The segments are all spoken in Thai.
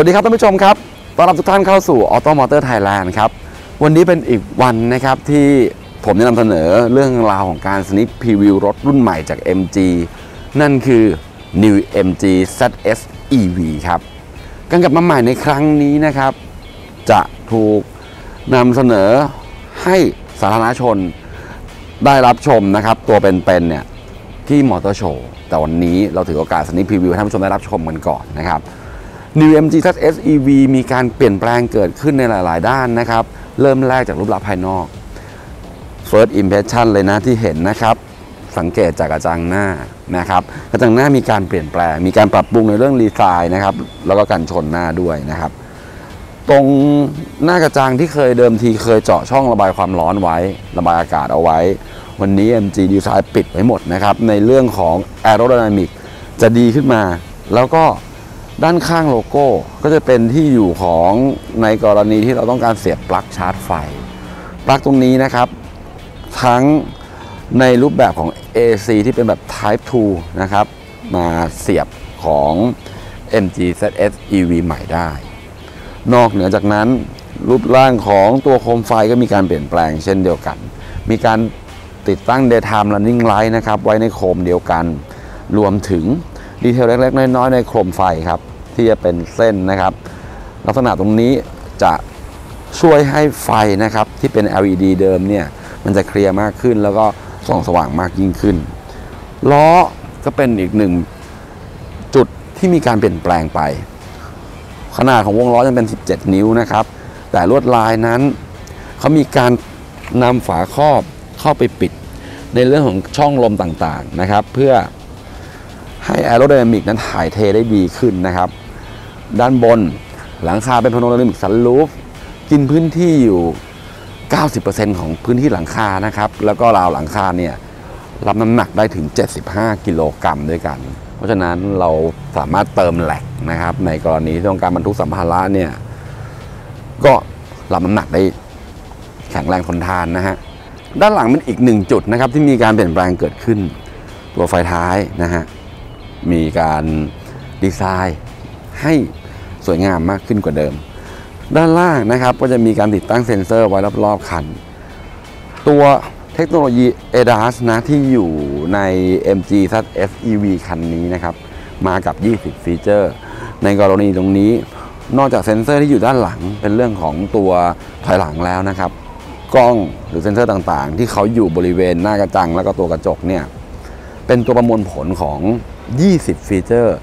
วัสดีครับท่านผู้ชมครับ ต้อนรับทุกท่านเข้าสู่ Auto Motor Thailand ครับ วันนี้เป็นอีกวันนะครับที่ผมจะนำเสนอเรื่องราวของการสนิทพรีวิวรถรุ่นใหม่จาก MG นั่นคือ New MG ZS EV ครับการกลับมาใหม่ในครั้งนี้นะครับ จะถูกนำเสนอให้สาธารณชนได้รับชมนะครับ ตัวเป็นๆเนี่ยที่มอเตอร์โชว์แต่วันนี้เราถือโอกาสสนิทพรีวิวให้ท่านผู้ชมได้รับชมกันก่อนนะครับ New MG ZS EV มีการเปลี่ยนแปลงเกิดขึ้นในหลาย ๆ ด้านนะครับ เริ่มแรกจากรูปลักษณ์ภายนอก First Impression เลยนะที่เห็นนะครับ สังเกตจากกระจังหน้านะครับ กระจังหน้ามีการเปลี่ยนแปลง มีการปรับปรุงในเรื่องดีไซน์นะครับ แล้วก็การชนหน้าด้วยนะครับ ตรงหน้ากระจังที่เคยเดิมทีเคยเจาะช่องระบายความร้อนไว้ ระบายอากาศเอาไว้ วันนี้ MG ดีไซน์ปิดไว้หมดนะครับ ในเรื่องของ Aerodynamic จะดีขึ้นมา แล้วก็ ด้านข้างโลโก้ก็จะเป็นที่อยู่ของในกรณีที่เราต้องการเสียบปลั๊กชาร์จไฟ ปลั๊กตรงนี้นะครับ ทั้งในรูปแบบของ AC ที่เป็นแบบ Type 2 นะครับ มาเสียบของ MG ZS EV ใหม่ได้ นอกเหนือจากนั้น รูปร่างของตัวโคมไฟก็มีการเปลี่ยนแปลงเช่นเดียวกัน มีการติดตั้ง Daytime Running Light นะครับ ไว้ในโคมเดียวกัน รวมถึง ดีเทลเล็กๆน้อยๆในโคมไฟครับ ที่จะเป็นเส้นนะครับ ลักษณะตรงนี้จะช่วยให้ไฟนะครับที่เป็น LED เดิมเนี่ยมันจะเคลียร์มากขึ้น แล้วก็ส่องสว่างมากยิ่งขึ้นล้อก็เป็นอีกหนึ่งจุดที่มีการเปลี่ยนแปลงไป ขนาดของวงล้อยังเป็น 17 นิ้วนะครับ แต่ลวดลายนั้นเขามีการนำฝาครอบเข้าไปปิด ในเรื่องของช่องลมต่างๆนะครับ เพื่อ ให้แอโร d y นามิกนั้นถ่ายเทได้ดีขึ้นนะครับ ด้านบนหลังคาเป็น panoramic sunroof กินพื้นที่อยู่ 90%ของพื้นที่หลังคานะครับ แล้วก็ราวหลังคาเนี่ยรับน้ำหนักได้ถึง 75 กิโลกรัมด้วยกัน เพราะฉะนั้นเราสามารถเติมแหลกนะครับ ในกรณีที่ต้องการบรรทุกสัมภาระเนี่ยก็รับน้ำหนักได้แข็งแรงทนทานนะฮะด้านหลังเป็นอีกหนึ่งจุดนะครับที่มีการเปลี่ยนแปลงเกิดขึ้น ตัวไฟท้ายนะฮะ มีการดีไซน์ให้สวยงามมากขึ้นกว่าเดิม ด้านล่างนะครับก็จะมีการติดตั้งเซ็นเซอร์ไว้รอบๆคัน ตัวเทคโนโลยี ADAS นะที่อยู่ใน MG ZS EV คันนี้นะครับ มากับ 20 ฟีเจอร์ ในกรณีตรงนี้ นอกจากเซ็นเซอร์ที่อยู่ด้านหลัง เป็นเรื่องของตัวถอยหลังแล้วนะครับ กล้องหรือเซ็นเซอร์ต่างๆ ที่เขาอยู่บริเวณหน้ากระจัง แล้วก็ตัวกระจกเนี่ย เป็นตัวประมวลผลของ 20 ฟีเจอร์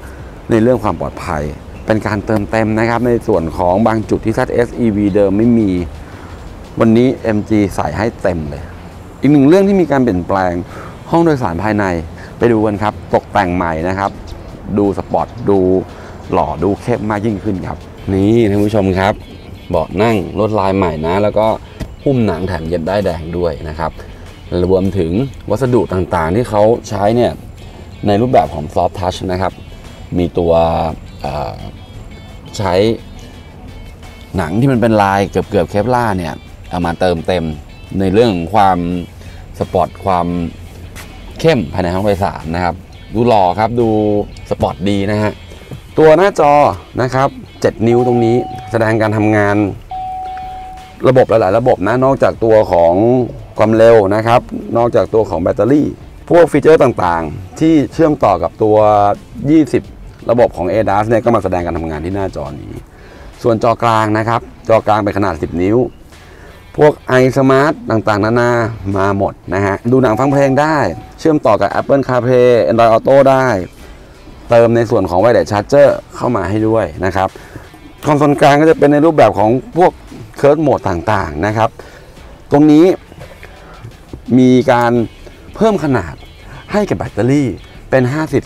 ในเรื่องความปลอดภัย เป็นการเติมเต็มนะครับ ในส่วนของบางจุดที่ ZS EV เดิมไม่มี วันนี้ MG ใส่ให้เต็มเลย อีกหนึ่งเรื่องที่มีการเปลี่ยนแปลงห้องโดยสารภายในไปดูกันครับ ตกแต่งใหม่นะครับ ดูสปอร์ตดูหล่อดูเข้มมากยิ่งขึ้นครับ นี่ท่านผู้ชมครับเบาะนั่งลวดลายใหม่นะ แล้วก็หุ้มหนังแถมเย็บได้แดงด้วยนะครับ รวมถึงวัสดุต่างๆ ที่เขาใช้เนี่ย ในรูปแบบของ Soft Touch นะครับ มีตัวใช้หนังที่มันเป็นลายเกือบเกือบๆ Kevlar เนี่ยเอามาเติมเต็มในเรื่องความสปอร์ตความเข้มภายในห้องโดยสารนะครับ ดูหล่อครับดูสปอร์ตดีนะฮะตัวหน้าจอนะครับ 7 นิ้วตรงนี้แสดงการทำงานระบบหลาย ๆ ระบบนะ นอกจากตัวของความเร็วนะครับ นอกจากตัวของแบตเตอรี่ พวกฟีเจอร์ต่างๆ ที่เชื่อมต่อกับตัว 20 ระบบของ ADAS เนี่ยก็มาแสดงการทำงานที่หน้าจอนี้ ส่วนจอกลางนะครับ จอกลางเป็นขนาด 10 นิ้ว พวก iSmart ต่างๆ นานามาหมดนะฮะ ดูหนังฟังเพลงได้ เชื่อมต่อกับ Apple CarPlay Android Auto ได้ เติมในส่วนของ Wireless Charger เข้ามาให้ด้วยนะครับ คอนโซลกลางก็จะเป็นในรูปแบบของพวกเคิร์ดโหมดต่างๆนะครับ ตรงนี้มีการ เพิ่มขนาดให้กับแบตเตอรี่เป็น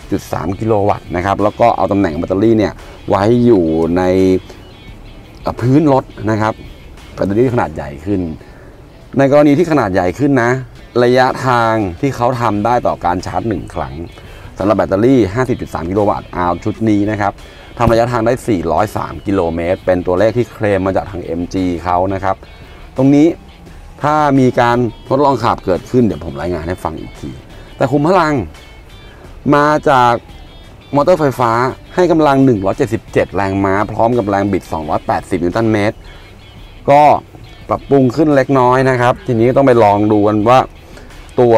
50.3 กิโลวัตต์นะครับ แล้วก็เอาตำแหน่งแบตเตอรี่เนี่ยไว้อยู่ในพื้นรถนะครับ แบตเตอรี่ขนาดใหญ่ขึ้น ในกรณีที่ขนาดใหญ่ขึ้นนะ ระยะทางที่เขาทำได้ต่อการชาร์จ 1 ครั้งสำหรับแบตเตอรี่ 50.3 กิโลวัตต์เอาชุดนี้นะครับทำระยะทางได้ 403 กิโลเมตร เป็นตัวเลขที่เคลมมาจากทาง MG เขานะครับ ตรงนี้ ถ้ามีการทดลองขับเกิดขึ้นเดี๋ยวผมรายงานให้ฟังอีกที แต่คุมพลังมาจากมอเตอร์ไฟฟ้าให้กำลัง 177 แรงม้า พร้อมกับแรงบิด 280 นิวตันเมตร ก็ปรับปรุงขึ้นเล็กน้อยนะครับ ทีนี้ต้องไปลองดูกันว่า ตัว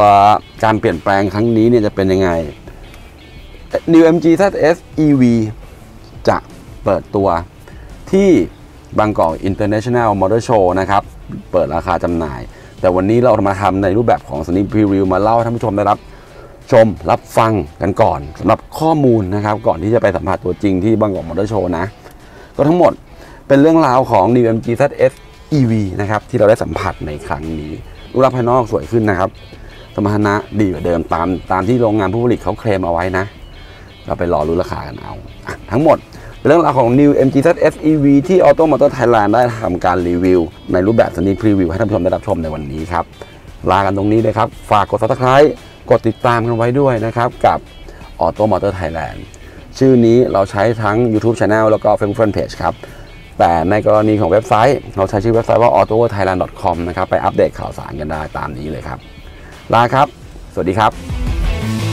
การเปลี่ยนแปลงครั้งนี้เนี่ยจะเป็นยังไง New MG ZS EV จะเปิดตัวที่บางกอก International Motor Show นะครับ เปิดราคาจำหน่าย แต่วันนี้เรามาทำในรูปแบบของ Sneak Preview มาเล่าให้ท่านผู้ชมได้รับชมรับฟังกันก่อนสำหรับข้อมูลนะครับ ก่อนที่จะไปสัมผัสตัวจริงที่บางกอกมอเตอร์โชว์นะ ก็ทั้งหมดเป็นเรื่องราวของ New MG ZS EV นะครับ ที่เราได้สัมผัสในครั้งนี้รูปลักษณ์ภายนอกสวยขึ้นนะครับ สมรรถนะดีกว่าเดิมตามตามที่โรงงานผู้ผลิตเขาเคลมเอาไว้นะ เราไปรอรู้ราคากันเอาทั้งหมด เรื่องราวของ New MG ZS EV ที่ Auto Motor Thailand ได้ทำการรีวิว ในรูปแบบ Sneak Preview ให้ท่านผู้ชมได้รับชมในวันนี้ครับ ลากันตรงนี้เลยครับ ฝากกด subscribe กดติดตามกันไว้ด้วยนะครับ กับ Auto Motor Thailand ชื่อนี้เราใช้ทั้ง YouTube Channel แล้วก็ Facebook Fanpage ครับ แต่ในกรณีของเว็บไซต์ เราใช้ชื่อเว็บไซต์ว่า autothailand.com นะครับ ไปอัปเดตข่าวสารกันได้ตามนี้เลยครับ ลาครับ สวัสดีครับ